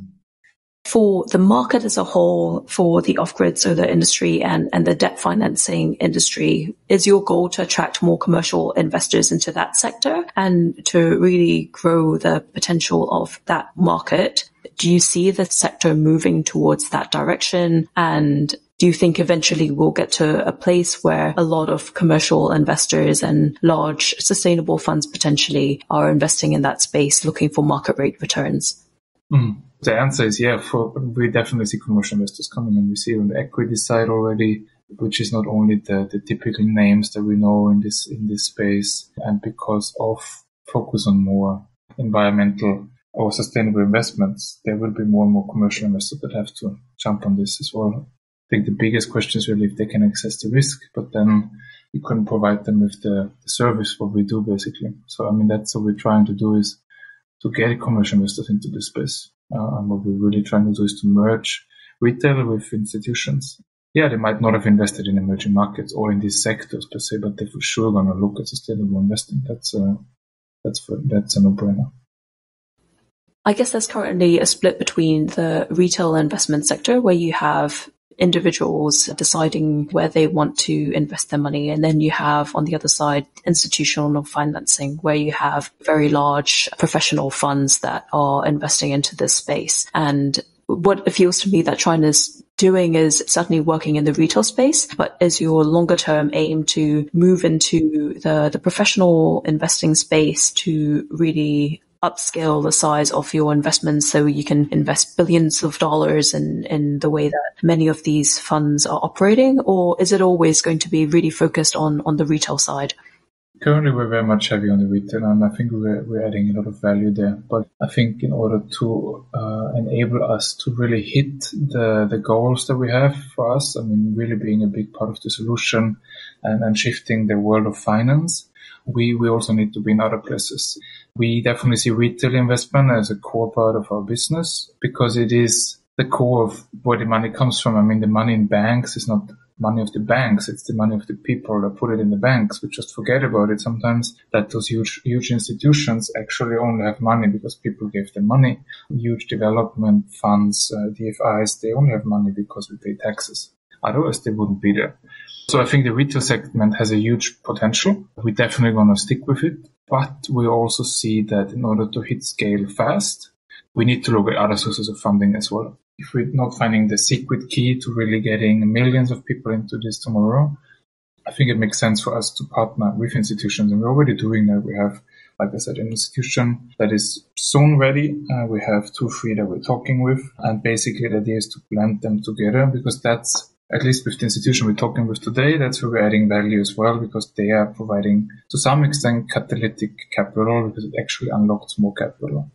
for the market as a whole, for the off-grid solar industry and, and the debt financing industry, is your goal to attract more commercial investors into that sector and to really grow the potential of that market? Do you see the sector moving towards that direction? And do you think eventually we'll get to a place where a lot of commercial investors and large sustainable funds potentially are investing in that space looking for market rate returns? Mm. The answer is yeah. For we definitely see commercial investors coming, and we see on the equity side already, which is not only the, the typical names that we know in this in this space, and because of focus on more environmental or sustainable investments, there will be more and more commercial investors that have to jump on this as well. I think the biggest question is really if they can access the risk, but then you couldn't provide them with the, the service what we do basically. So I mean that's what we're trying to do is to get commercial investors into this space. Uh, and what we're really trying to do is to merge retail with institutions. Yeah, they might not have invested in emerging markets or in these sectors per se, but they're for sure going to look at sustainable investing. That's a, uh, that's for, that's a no-brainer. I guess there's currently a split between the retail investment sector where you have individuals deciding where they want to invest their money. And then you have on the other side, institutional financing where you have very large professional funds that are investing into this space. And what it feels to me that Trine's doing is certainly working in the retail space, but is your longer term aim to move into the, the professional investing space to really upscale the size of your investments so you can invest billions of dollars in, in the way that many of these funds are operating? Or is it always going to be really focused on, on the retail side? Currently, we're very much heavy on the retail, and I think we're, we're adding a lot of value there. But I think in order to uh, enable us to really hit the, the goals that we have for us, I mean, really being a big part of the solution and, and shifting the world of finance, we, we also need to be in other places. We definitely see retail investment as a core part of our business because it is the core of where the money comes from. I mean, the money in banks is not money of the banks. It's the money of the people that put it in the banks. We just forget about it sometimes that those huge, huge institutions actually only have money because people gave them money. Huge development funds, uh, DFIs, they only have money because we pay taxes. Otherwise they wouldn't be there. So I think the retail segment has a huge potential. We're definitely going to stick with it. But we also see that in order to hit scale fast, we need to look at other sources of funding as well. If we're not finding the secret key to really getting millions of people into this tomorrow, I think it makes sense for us to partner with institutions. And we're already doing that. We have, like I said, an institution that is soon ready. Uh, we have two, three that we're talking with. And basically the idea is to blend them together because that's at least with the institution we're talking with today, that's where we're adding value as well because they are providing to some extent catalytic capital because it actually unlocks more capital.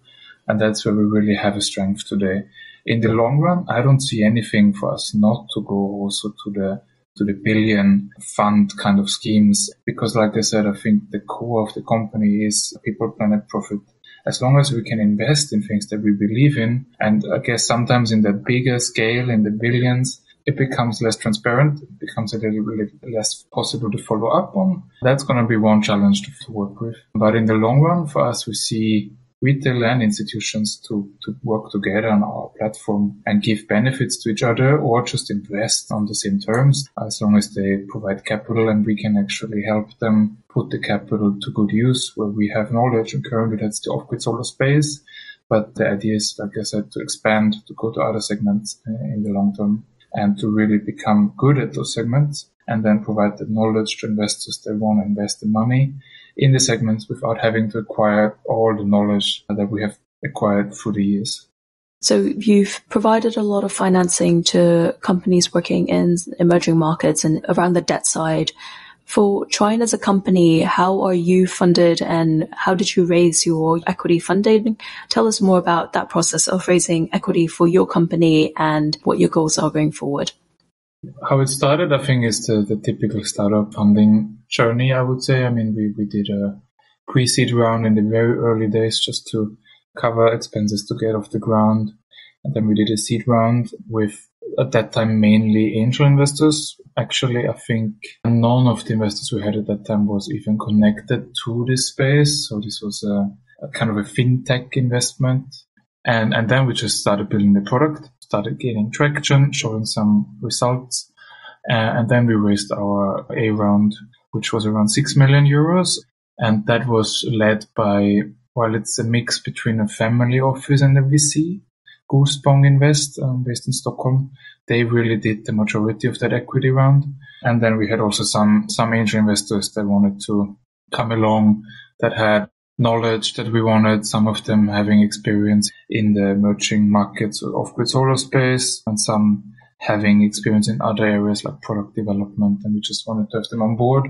And that's where we really have a strength today. In the long run, I don't see anything for us not to go also to the to the billion fund kind of schemes because like I said, I think the core of the company is people, planet, profit as long as we can invest in things that we believe in, and I guess sometimes in that bigger scale, in the billions, it becomes less transparent. It becomes a little bit less possible to follow up on. That's going to be one challenge to, work with. But in the long run, for us, we see retail and institutions to, to work together on our platform and give benefits to each other or just invest on the same terms as long as they provide capital and we can actually help them put the capital to good use where we have knowledge and currently that's the off-grid solar space. But the idea is, like I said, to expand, to go to other segments uh, in the long term and to really become good at those segments and then provide the knowledge to investors that want to invest the money in the segments without having to acquire all the knowledge that we have acquired through the years. So you've provided a lot of financing to companies working in emerging markets and around the debt side. For Trine as a company, how are you funded and how did you raise your equity funding? Tell us more about that process of raising equity for your company and what your goals are going forward. How it started, I think, is the, the typical startup funding journey, I would say. I mean, we, we did a pre seed round in the very early days just to cover expenses to get off the ground. And then we did a seed round with at that time mainly angel investors. Actually, I think none of the investors we had at that time was even connected to this space. So this was a, a kind of a fintech investment. And, and then we just started building the product, started gaining traction, showing some results. Uh, and then we raised our A round, which was around 6 million euros. And that was led by, well, it's a mix between a family office and a VC. Gullspång Invest, um, based in Stockholm. They really did the majority of that equity round. And then we had also some, some angel investors that wanted to come along that had knowledge that we wanted, some of them having experience in the emerging markets of off-grid solar space and some having experience in other areas like product development. And we just wanted to have them on board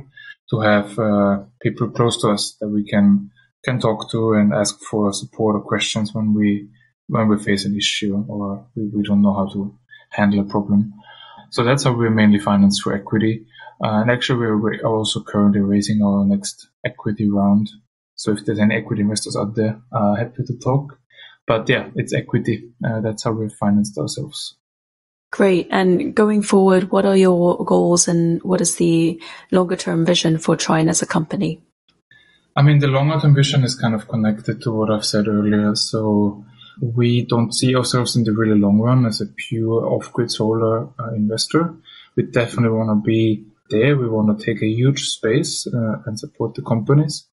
to have uh, people close to us that we can can talk to and ask for support or questions when we when we face an issue or we, we don't know how to handle a problem. So that's how we're mainly financed through equity. Uh, and actually, we're also currently raising our next equity round. So if there's any equity investors out there, uh, happy to talk. But yeah, it's equity. Uh, that's how we've financed ourselves. Great. And going forward, what are your goals and what is the longer term vision for Trine as a company? I mean, the longer term vision is kind of connected to what I've said earlier. So we don't see ourselves in the really long run as a pure off-grid solar uh, investor. We definitely want to be there. We want to take a huge space uh, and support the companies.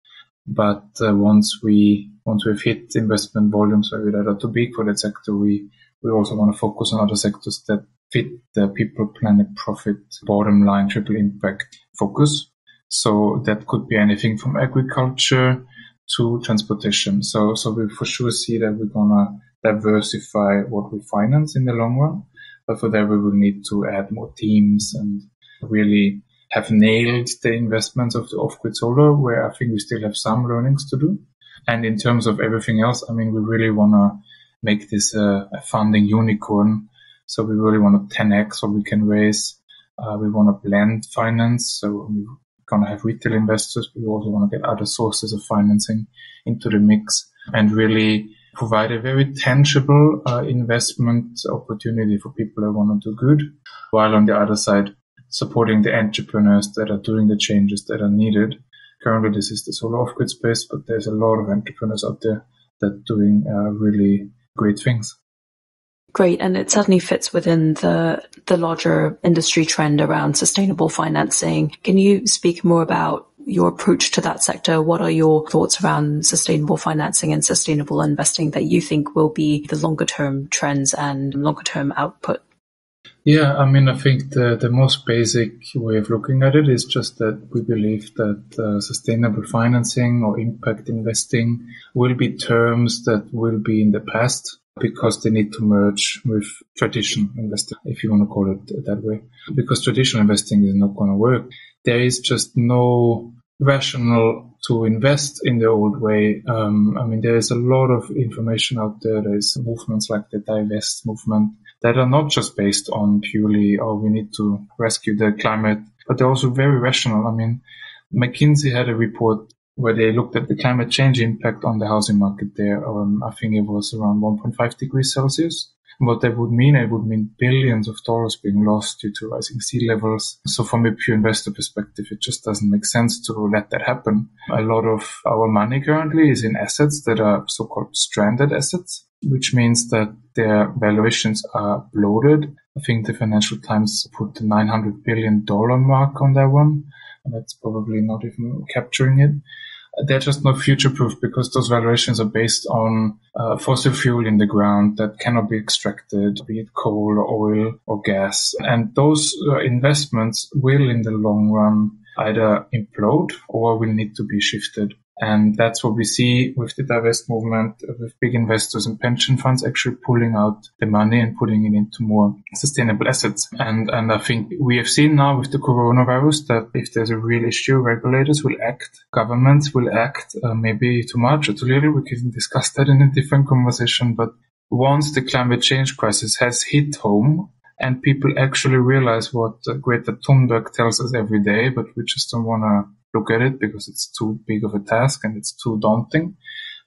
But uh, once we once we've hit investment volumes are too big for that sector, we we also want to focus on other sectors that fit the people, planet, profit, bottom line, triple impact focus. So that could be anything from agriculture to transportation. So, so we for sure see that we're gonna diversify what we finance in the long run. But for that, we will need to add more teams and really have nailed the investments of the off-grid solar, where I think we still have some learnings to do. And in terms of everything else, I mean, we really want to make this a, a, funding unicorn. So we really want to 10x what we can raise. Uh, we want to blend finance. So we going to have retail investors, but we also want to get other sources of financing into the mix and really provide a very tangible uh, investment opportunity for people who want to do good, while on the other side, supporting the entrepreneurs that are doing the changes that are needed. Currently, this is the solar off-grid space, but there's a lot of entrepreneurs out there that doing uh, really great things. Great, and it certainly fits within the the larger industry trend around sustainable financing. Can you speak more about your approach to that sector? What are your thoughts around sustainable financing and sustainable investing that you think will be the longer term trends and longer term output? Yeah, I mean, I think the, the most basic way of looking at it is just that we believe that uh, sustainable financing or impact investing will be terms that will be in the past because they need to merge with traditional investing, if you want to call it that way. Because traditional investing is not going to work. There is just no rational to invest in the old way. Um, I mean, there is a lot of information out there. There's movements like the divest movement that are not just based on purely, oh, we need to rescue the climate, but they're also very rational. I mean, McKinsey had a report where they looked at the climate change impact on the housing market there. Um, I think it was around 1.5 degrees Celsius. What that would mean, it would mean billions of dollars being lost due to rising sea levels. So from a pure investor perspective, it just doesn't make sense to let that happen. A lot of our money currently is in assets that are so-called stranded assets, which means that their valuations are bloated. I think the Financial Times put the 900 billion dollar mark on that one. And that's probably not even capturing it they're just not future proof because those valuations are based on uh, fossil fuel in the ground that cannot be extracted, be it coal or oil or gas. And those uh, investments will in the long run either implode or will need to be shifted. And that's what we see with the divest movement, with big investors and pension funds actually pulling out the money and putting it into more sustainable assets. And, and I think we have seen now with the coronavirus that if there's a real issue, regulators will act, governments will act, uh, maybe too much or too little. We can discuss that in a different conversation. But once the climate change crisis has hit home, and people actually realize what Greta Thunberg tells us every day, but we just don't want to look at it because it's too big of a task and it's too daunting.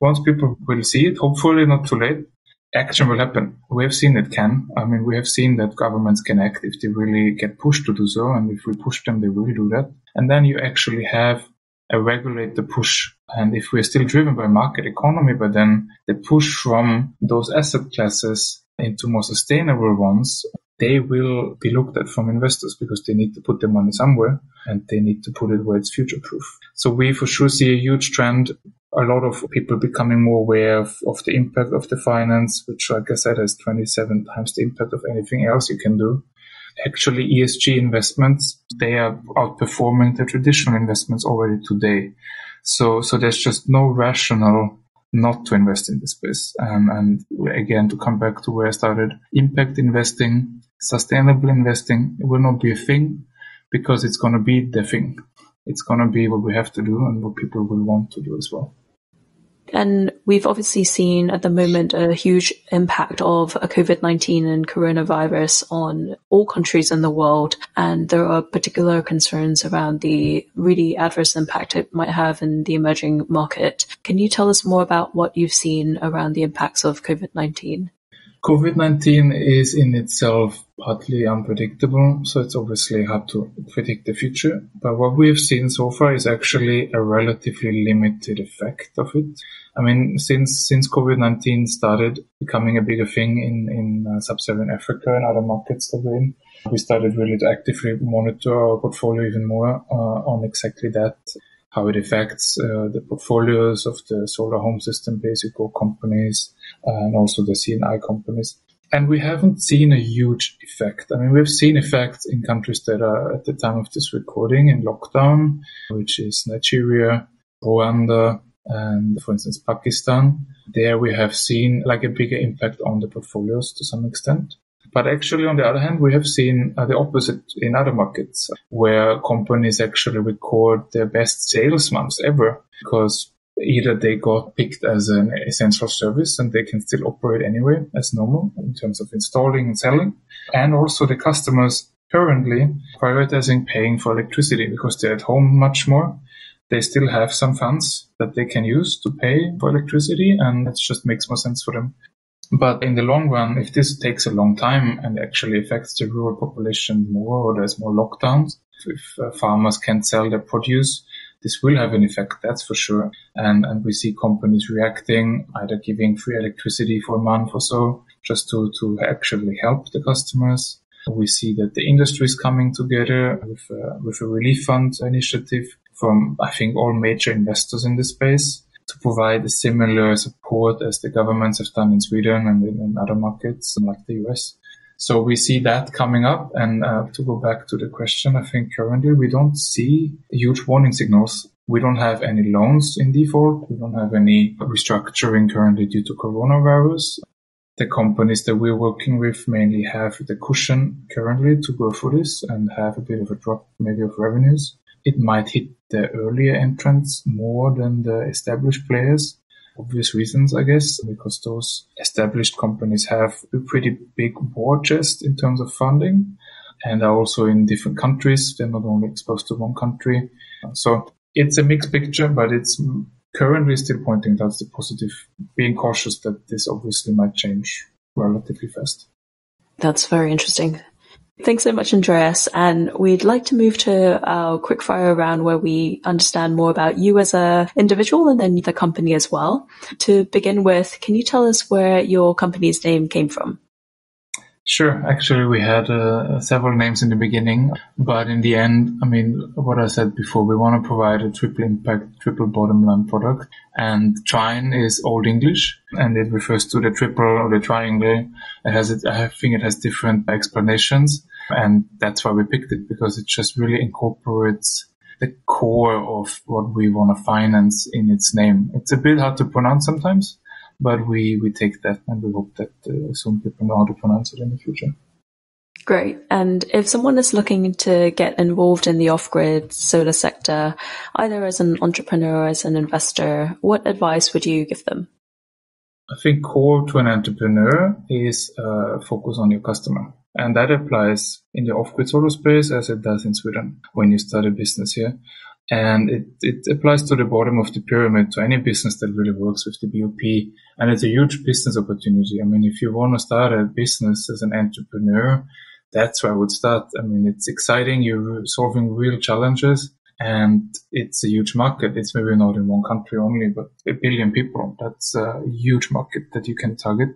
Once people will see it, hopefully not too late, action will happen. We have seen it can. I mean, we have seen that governments can act if they really get pushed to do so. And if we push them, they will do that. And then you actually have a regulator push. And if we're still driven by market economy, but then the push from those asset classes into more sustainable ones, they will be looked at from investors because they need to put their money somewhere and they need to put it where it's future proof. So we for sure see a huge trend. A lot of people becoming more aware of, of the impact of the finance, which like I said has 27 times the impact of anything else you can do. Actually, ESG investments, they are outperforming the traditional investments already today. So, so there's just no rational not to invest in this space. And, and again, to come back to where I started, impact investing, sustainable investing will not be a thing because it's going to be the thing. It's going to be what we have to do and what people will want to do as well. And we've obviously seen at the moment a huge impact of a COVID-19 and coronavirus on all countries in the world. And there are particular concerns around the really adverse impact it might have in the emerging market. Can you tell us more about what you've seen around the impacts of COVID-19? COVID-19 is in itself partly unpredictable, so it's obviously hard to predict the future. But what we have seen so far is actually a relatively limited effect of it. I mean, since since COVID-19 started becoming a bigger thing in in uh, sub-Saharan Africa and other markets that we're in, we started really to actively monitor our portfolio even more uh, on exactly that how it affects uh, the portfolios of the solar home system basic companies and also the C&I companies. And we haven't seen a huge effect. I mean, we've seen effects in countries that are at the time of this recording in lockdown, which is Nigeria, Rwanda, and for instance, Pakistan. There we have seen like a bigger impact on the portfolios to some extent. But actually, on the other hand, we have seen uh, the opposite in other markets where companies actually record their best sales months ever because either they got picked as an essential service and they can still operate anyway as normal in terms of installing and selling. And also the customers currently prioritizing paying for electricity because they're at home much more. They still have some funds that they can use to pay for electricity and it just makes more sense for them but in the long run, if this takes a long time and actually affects the rural population more or there's more lockdowns, if uh, farmers can't sell their produce, this will have an effect, that's for sure. And, and we see companies reacting, either giving free electricity for a month or so, just to, to actually help the customers. We see that the industry is coming together with, uh, with a relief fund initiative from, I think, all major investors in the space to provide a similar support as the governments have done in Sweden and in, other markets like the US. So we see that coming up. And uh, to go back to the question, I think currently we don't see huge warning signals. We don't have any loans in default. We don't have any restructuring currently due to coronavirus. The companies that we're working with mainly have the cushion currently to go through this and have a bit of a drop maybe of revenues it might hit the earlier entrants more than the established players. Obvious reasons, I guess, because those established companies have a pretty big war chest in terms of funding and are also in different countries. They're not only exposed to one country. So it's a mixed picture, but it's currently still pointing towards the positive, being cautious that this obviously might change relatively fast. That's very interesting. Thanks so much, Andreas. And we'd like to move to our quickfire round where we understand more about you as a individual and then the company as well. To begin with, can you tell us where your company's name came from? Sure. Actually, we had uh, several names in the beginning, but in the end, I mean, what I said before, we want to provide a triple impact, triple bottom line product. And Trine is Old English, and it refers to the triple or the triangle. It has, it, I think it has different explanations, and that's why we picked it because it just really incorporates the core of what we want to finance in its name. It's a bit hard to pronounce sometimes but we, we take that and we hope that uh, some people know how to pronounce it in the future. Great. And if someone is looking to get involved in the off-grid solar sector, either as an entrepreneur or as an investor, what advice would you give them? I think core to an entrepreneur is uh, focus on your customer. And that applies in the off-grid solar space as it does in Sweden when you start a business here. And it, it applies to the bottom of the pyramid to any business that really works with the BOP. And it's a huge business opportunity. I mean, if you want to start a business as an entrepreneur, that's where I would start. I mean, it's exciting. You're solving real challenges and it's a huge market. It's maybe not in one country only, but a billion people. That's a huge market that you can target.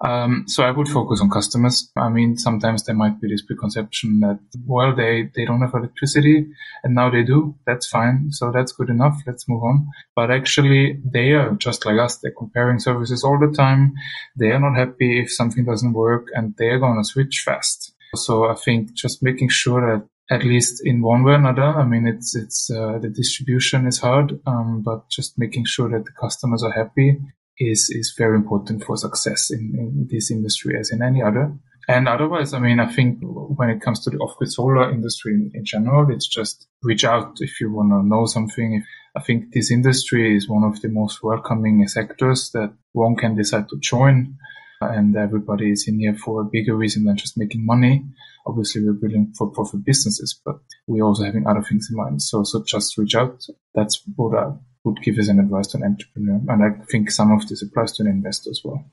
Um, so I would focus on customers. I mean, sometimes there might be this preconception that, well, they, they don't have electricity and now they do. That's fine. So that's good enough. Let's move on. But actually they are just like us. They're comparing services all the time. They are not happy if something doesn't work and they're going to switch fast. So I think just making sure that at least in one way or another. I mean, it's it's uh, the distribution is hard, um, but just making sure that the customers are happy is is very important for success in, in this industry as in any other. And otherwise, I mean, I think when it comes to the off-grid solar industry in, in general, it's just reach out if you want to know something. I think this industry is one of the most welcoming sectors that one can decide to join and everybody is in here for a bigger reason than just making money. Obviously, we're building for profit businesses, but we're also having other things in mind. So, so just reach out. That's what I would give as an advice to an entrepreneur. And I think some of this applies to an investor as well.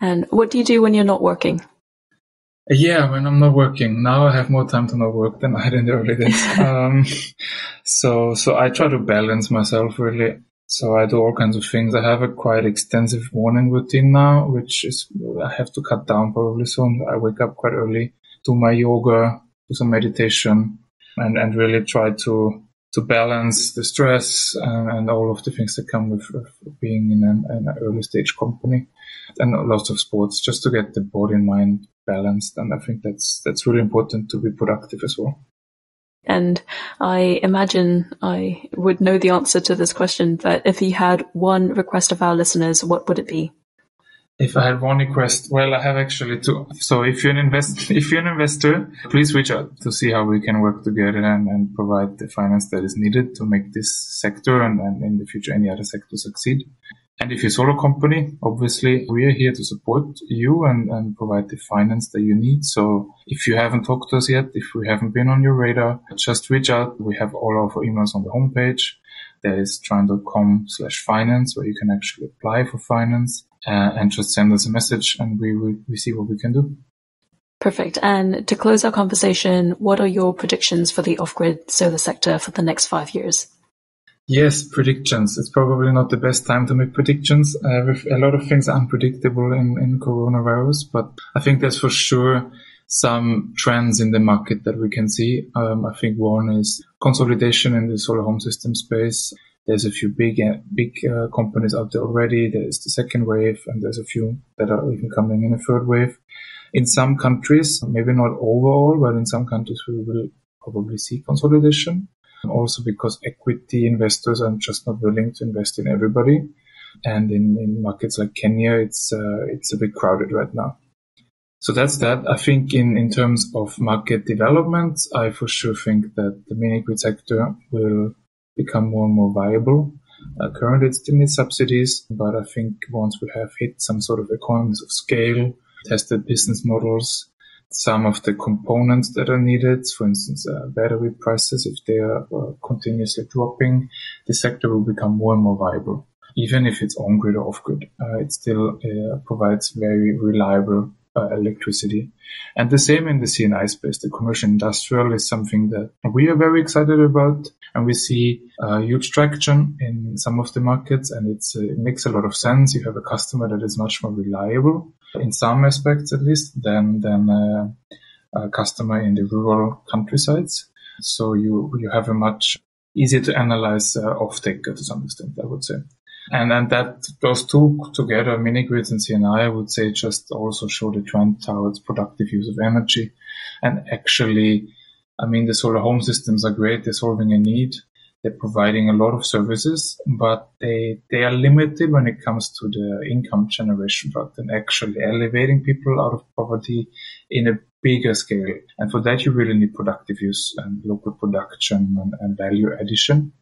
And what do you do when you're not working? Yeah, when I'm not working now, I have more time to not work than I had in the early days. [LAUGHS] um, so, so I try to balance myself really. So I do all kinds of things. I have a quite extensive morning routine now, which is I have to cut down probably soon. I wake up quite early, do my yoga, do some meditation, and and really try to to balance the stress and, and all of the things that come with, with being in an, an, early stage company, and lots of sports just to get the body and mind balanced. And I think that's that's really important to be productive as well. And I imagine I would know the answer to this question, but if you had one request of our listeners, what would it be? If I had one request, well, I have actually two. So if you're an invest, [LAUGHS] if you're an investor, please reach out to see how we can work together and, and provide the finance that is needed to make this sector and, and in the future any other sector succeed. And if you're a solar company, obviously we are here to support you and, and provide the finance that you need. So if you haven't talked to us yet, if we haven't been on your radar, just reach out. We have all our emails on the homepage. There is trine.com slash finance where you can actually apply for finance uh, and just send us a message and we, we, we see what we can do. Perfect. And to close our conversation, what are your predictions for the off-grid solar sector for the next five years? Yes, predictions. It's probably not the best time to make predictions. Uh, with a lot of things are unpredictable in, in coronavirus, but I think there's for sure some trends in the market that we can see. Um, I think one is consolidation in the solar home system space. There's a few big uh, big uh, companies out there already. There's the second wave, and there's a few that are even coming in a third wave. In some countries, maybe not overall, but in some countries we will probably see consolidation also because equity investors are just not willing to invest in everybody. And in, in markets like Kenya, it's, uh, it's a bit crowded right now. So that's that. I think in, in terms of market development, I for sure think that the mini grid sector will become more and more viable. Uh, currently it still needs subsidies, but I think once we have hit some sort of economies of scale, tested business models, some of the components that are needed, for instance, uh, battery prices, if they are uh, continuously dropping, the sector will become more and more viable. Even if it's on grid or off grid, uh, it still uh, provides very reliable electricity. And the same in the C&I space. The commercial industrial is something that we are very excited about, and we see uh, huge traction in some of the markets, and it's it makes a lot of sense. You have a customer that is much more reliable in some aspects at least than than a, a customer in the rural countrysides. So you you have a much easier to analyze uh, offtake to some extent, I would say. And and that those two together, mini grids and C&I, I would say just also show the trend towards productive use of energy. And actually, I mean, the solar home systems are great. They're solving a need. They're providing a lot of services, but they, they are limited when it comes to the income generation part and actually elevating people out of poverty in a bigger scale. And for that, you really need productive use and local production and, and value addition.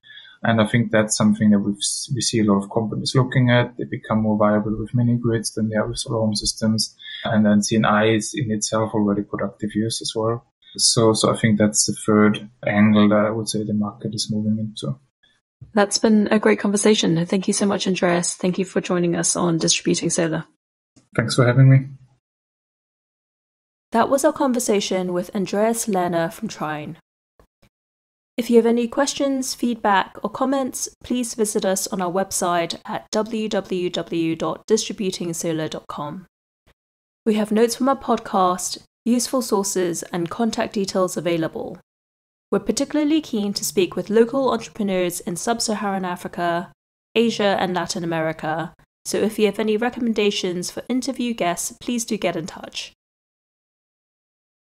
And I think that's something that we we see a lot of companies looking at. They become more viable with mini grids than they are with solar home systems. And then C&I is in itself already productive use as well. So, so I think that's the third angle that I would say the market is moving into. That's been a great conversation. Thank you so much, Andreas. Thank you for joining us on Distributing Solar. Thanks for having me. That was our conversation with Andreas Lehner from Trine. If you have any questions, feedback, or comments, please visit us on our website at www.distributingsolar.com. We have notes from our podcast, useful sources, and contact details available. We're particularly keen to speak with local entrepreneurs in sub Saharan Africa, Asia, and Latin America, so if you have any recommendations for interview guests, please do get in touch.